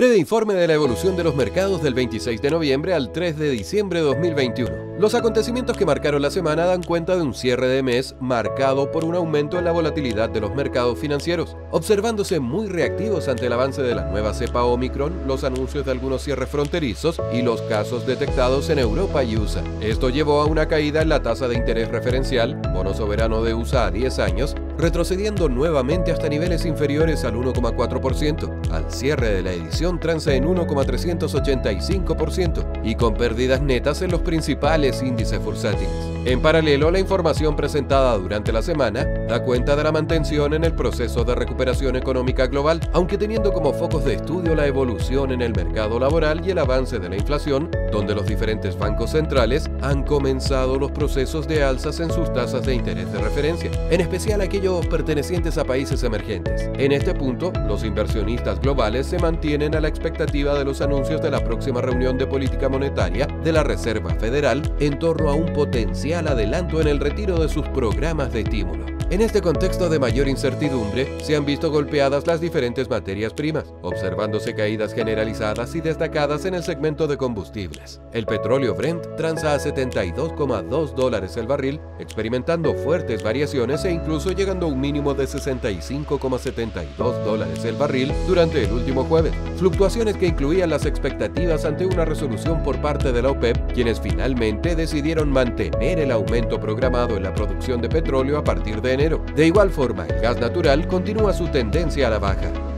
Breve informe de la evolución de los mercados del 26 de noviembre al 3 de diciembre de 2021. Los acontecimientos que marcaron la semana dan cuenta de un cierre de mes marcado por un aumento en la volatilidad de los mercados financieros, observándose muy reactivos ante el avance de la nueva cepa Omicron, los anuncios de algunos cierres fronterizos y los casos detectados en Europa y USA. Esto llevó a una caída en la tasa de interés referencial, bono soberano de USA a 10 años, retrocediendo nuevamente hasta niveles inferiores al 1,4%. Al cierre de la edición transa en 1,385% y con pérdidas netas en los principales índices bursátiles. En paralelo, la información presentada durante la semana da cuenta de la mantención en el proceso de recuperación económica global, aunque teniendo como focos de estudio la evolución en el mercado laboral y el avance de la inflación, donde los diferentes bancos centrales han comenzado los procesos de alzas en sus tasas de interés de referencia, en especial aquellos pertenecientes a países emergentes. En este punto, los inversionistas globales se mantienen a la expectativa de los anuncios de la próxima reunión de política monetaria de la Reserva Federal en torno a un potencial adelanto en el retiro de sus programas de estímulo. En este contexto de mayor incertidumbre, se han visto golpeadas las diferentes materias primas, observándose caídas generalizadas y destacadas en el segmento de combustibles. El petróleo Brent transa a 72,2 dólares el barril, experimentando fuertes variaciones e incluso llegando a un mínimo de 65,72 dólares el barril durante el último jueves. Fluctuaciones que incluían las expectativas ante una resolución por parte de la OPEP, quienes finalmente decidieron mantener el aumento programado en la producción de petróleo a partir de De igual forma, el gas natural continúa su tendencia a la baja.